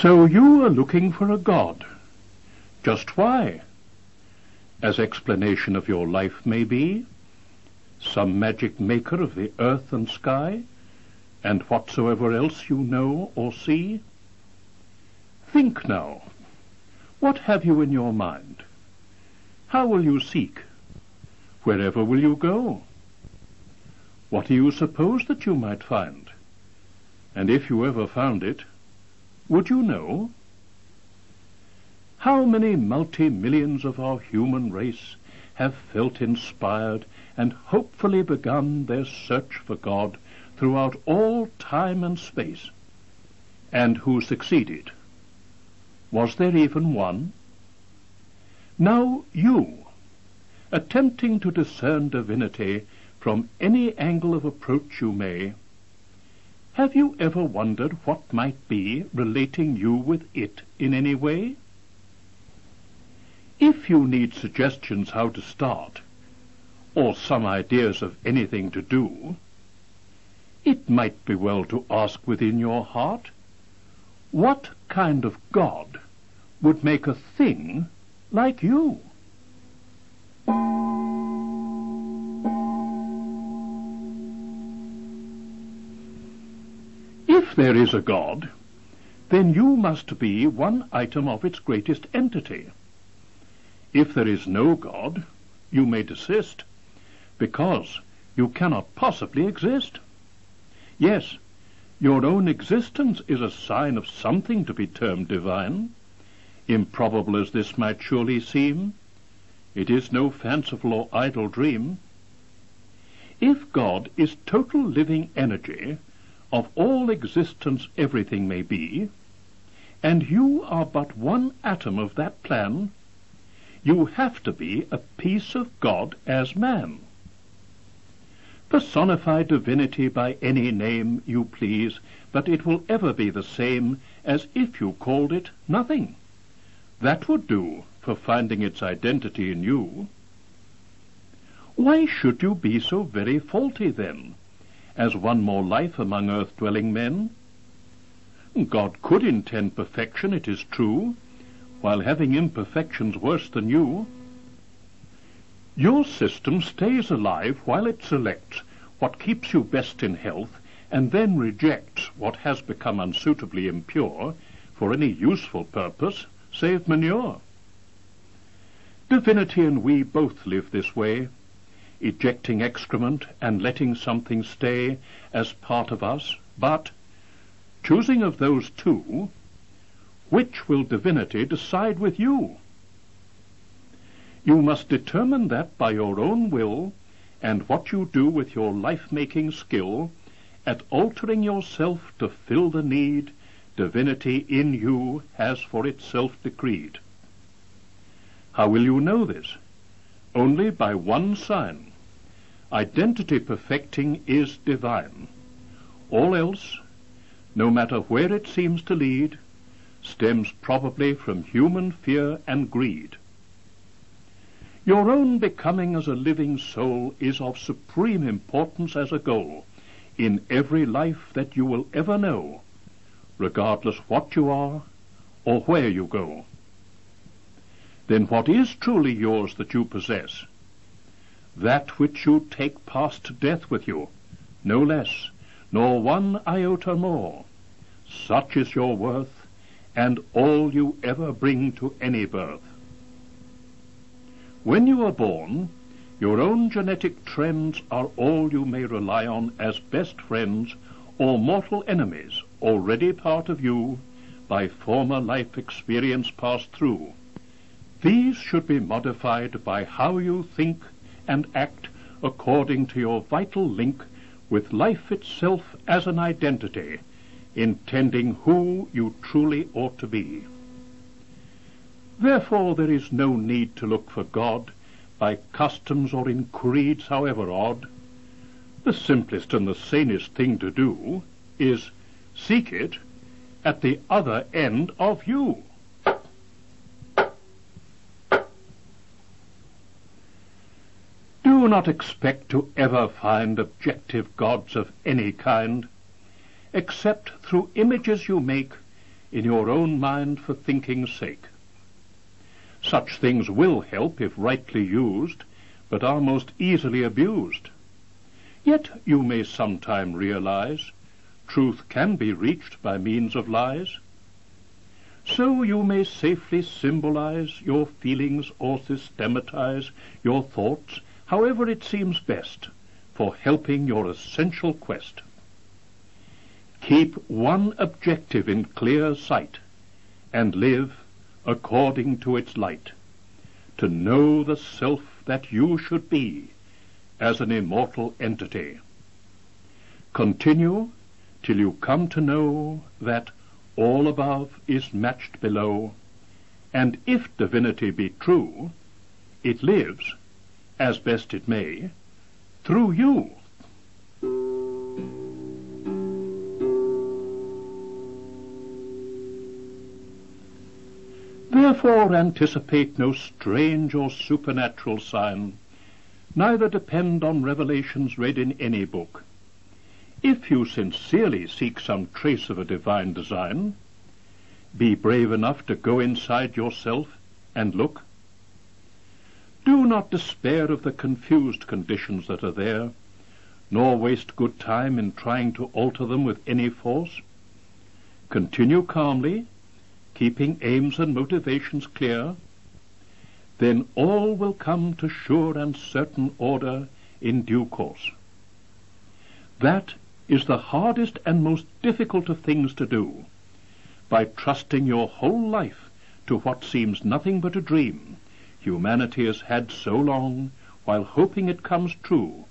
So you are looking for a God. Just why? As explanation of your life may be, some magic maker of the earth and sky, and whatsoever else you know or see? Think now. What have you in your mind? How will you seek? Wherever will you go? What do you suppose that you might find? And if you ever found it, would you know? How many multi-millions of our human race have felt inspired and hopefully begun their search for God throughout all time and space, and who succeeded? Was there even one? Now you, attempting to discern divinity from any angle of approach you may, have you ever wondered what might be relating you with it in any way? If you need suggestions how to start, or some ideas of anything to do, it might be well to ask within your heart, what kind of God would make a thing like you? If there is a God, then you must be one item of its greatest entity. If there is no God, you may desist, because you cannot possibly exist. Yes, your own existence is a sign of something to be termed divine. Improbable as this might surely seem, it is no fanciful or idle dream. If God is total living energy, of all existence everything may be, and you are but one atom of that plan, you have to be a piece of God as man. Personify divinity by any name you please, but it will ever be the same as if you called it nothing. That would do for finding its identity in you. Why should you be so very faulty then? As one more life among earth-dwelling men? God could intend perfection, it is true, while having imperfections worse than you. Your system stays alive while it selects what keeps you best in health and then rejects what has become unsuitably impure for any useful purpose save manure. Divinity and we both live this way ejecting excrement and letting something stay as part of us, but, choosing of those two, which will divinity decide with you? You must determine that by your own will and what you do with your life-making skill at altering yourself to fill the need divinity in you has for itself decreed. How will you know this? Only by one sign. Identity perfecting is divine. All else, no matter where it seems to lead, stems probably from human fear and greed. Your own becoming as a living soul is of supreme importance as a goal in every life that you will ever know, regardless what you are or where you go then what is truly yours that you possess? That which you take past death with you, no less, nor one iota more. Such is your worth, and all you ever bring to any birth. When you are born, your own genetic trends are all you may rely on as best friends or mortal enemies already part of you by former life experience passed through. These should be modified by how you think and act according to your vital link with life itself as an identity, intending who you truly ought to be. Therefore there is no need to look for God by customs or in creeds however odd. The simplest and the sanest thing to do is seek it at the other end of you. Do not expect to ever find objective gods of any kind, except through images you make in your own mind for thinking's sake. Such things will help if rightly used, but are most easily abused. Yet you may sometime realize truth can be reached by means of lies. So you may safely symbolize your feelings or systematize your thoughts, however it seems best, for helping your essential quest. Keep one objective in clear sight, and live according to its light, to know the self that you should be as an immortal entity. Continue till you come to know that all above is matched below, and if divinity be true, it lives, as best it may, through you. Therefore anticipate no strange or supernatural sign, neither depend on revelations read in any book. If you sincerely seek some trace of a divine design, be brave enough to go inside yourself and look. Do not despair of the confused conditions that are there, nor waste good time in trying to alter them with any force. Continue calmly, keeping aims and motivations clear, then all will come to sure and certain order in due course. That is the hardest and most difficult of things to do, by trusting your whole life to what seems nothing but a dream humanity has had so long while hoping it comes true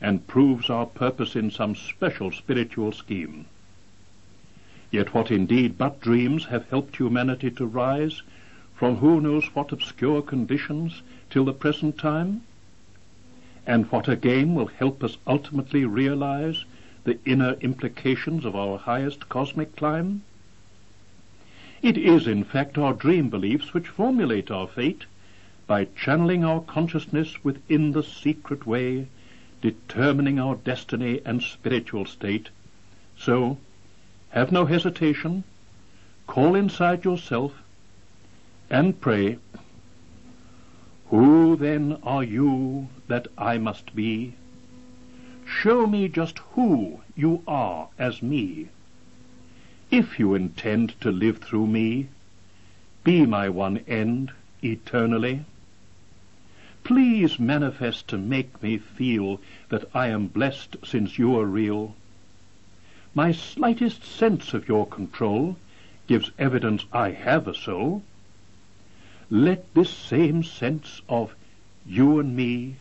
and proves our purpose in some special spiritual scheme. Yet what indeed but dreams have helped humanity to rise from who knows what obscure conditions till the present time? And what again will help us ultimately realize the inner implications of our highest cosmic climb? It is, in fact, our dream beliefs which formulate our fate by channeling our consciousness within the secret way, determining our destiny and spiritual state. So, have no hesitation, call inside yourself, and pray, Who then are you that I must be? Show me just who you are as me. If you intend to live through me, be my one end eternally. Please manifest to make me feel that I am blessed since you are real. My slightest sense of your control gives evidence I have a soul let this same sense of you and me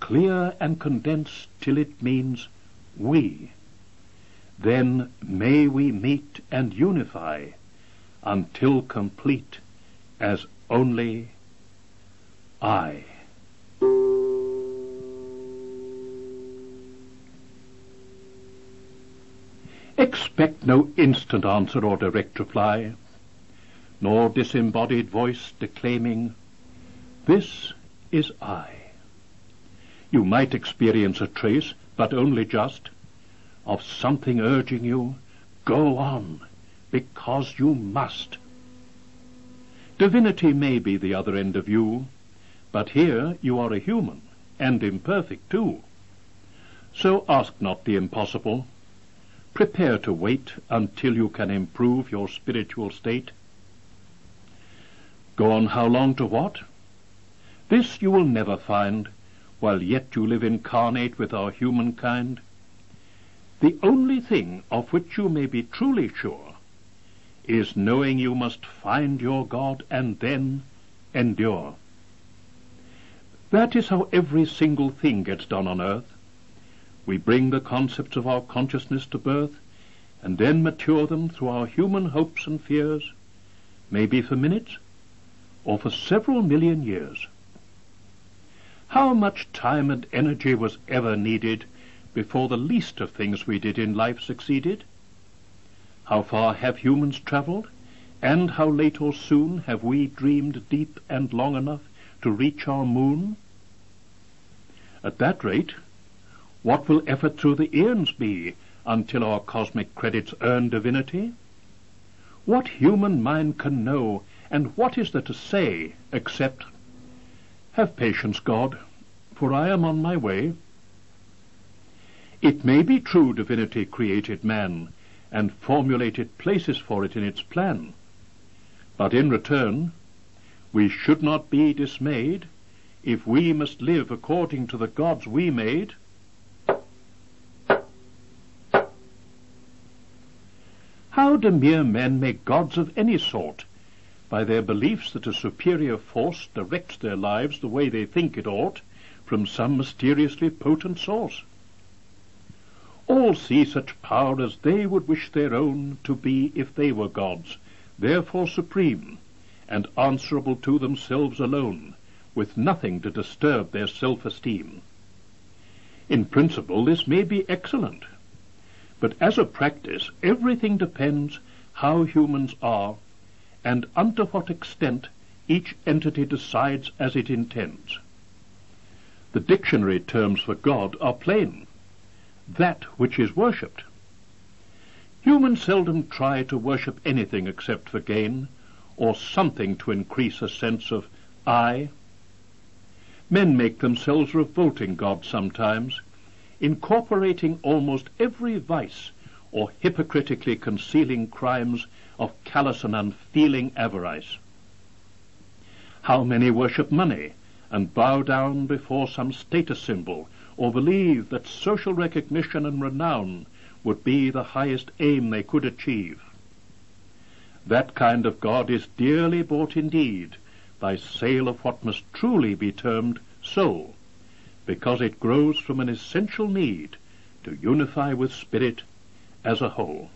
clear and condense till it means we. Then may we meet and unify until complete as only I. Expect no instant answer or direct reply nor disembodied voice declaiming, This is I. You might experience a trace, but only just, of something urging you, Go on, because you must. Divinity may be the other end of you, but here you are a human, and imperfect too. So ask not the impossible. Prepare to wait until you can improve your spiritual state Go on how long to what? This you will never find, while yet you live incarnate with our humankind. The only thing of which you may be truly sure is knowing you must find your God and then endure. That is how every single thing gets done on earth. We bring the concepts of our consciousness to birth, and then mature them through our human hopes and fears, maybe for minutes, or for several million years. How much time and energy was ever needed before the least of things we did in life succeeded? How far have humans travelled, and how late or soon have we dreamed deep and long enough to reach our moon? At that rate, what will effort through the eons be until our cosmic credits earn divinity? What human mind can know, and what is there to say, except, Have patience, God, for I am on my way? It may be true divinity created man, and formulated places for it in its plan. But in return, we should not be dismayed if we must live according to the gods we made. How do mere men make gods of any sort? By their beliefs that a superior force directs their lives the way they think it ought, from some mysteriously potent source. All see such power as they would wish their own to be if they were gods, therefore supreme, and answerable to themselves alone, with nothing to disturb their self-esteem. In principle this may be excellent, but as a practice, everything depends how humans are and unto what extent each entity decides as it intends. The dictionary terms for God are plain. That which is worshipped. Humans seldom try to worship anything except for gain, or something to increase a sense of I. Men make themselves revolting gods sometimes, incorporating almost every vice or hypocritically concealing crimes of callous and unfeeling avarice. How many worship money and bow down before some status symbol or believe that social recognition and renown would be the highest aim they could achieve. That kind of God is dearly bought indeed by sale of what must truly be termed soul, because it grows from an essential need to unify with spirit as a whole.